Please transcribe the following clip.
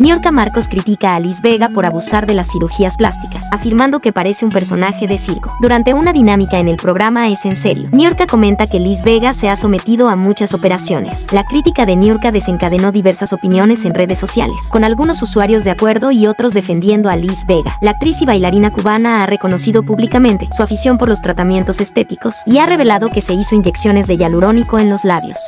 Niorca Marcos critica a Liz Vega por abusar de las cirugías plásticas, afirmando que parece un personaje de circo. Durante una dinámica en el programa Es en serio, Niorca comenta que Liz Vega se ha sometido a muchas operaciones. La crítica de Niorca desencadenó diversas opiniones en redes sociales, con algunos usuarios de acuerdo y otros defendiendo a Liz Vega. La actriz y bailarina cubana ha reconocido públicamente su afición por los tratamientos estéticos y ha revelado que se hizo inyecciones de hialurónico en los labios.